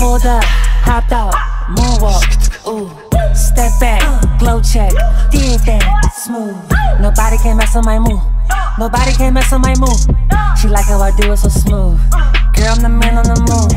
Pulled up, hopped out, moonwalk, ooh. Step back, glow check, did that, smooth. Nobody can mess with my move. Nobody can mess with my move. She like how I do it so smooth. Girl, I'm the man on the moon.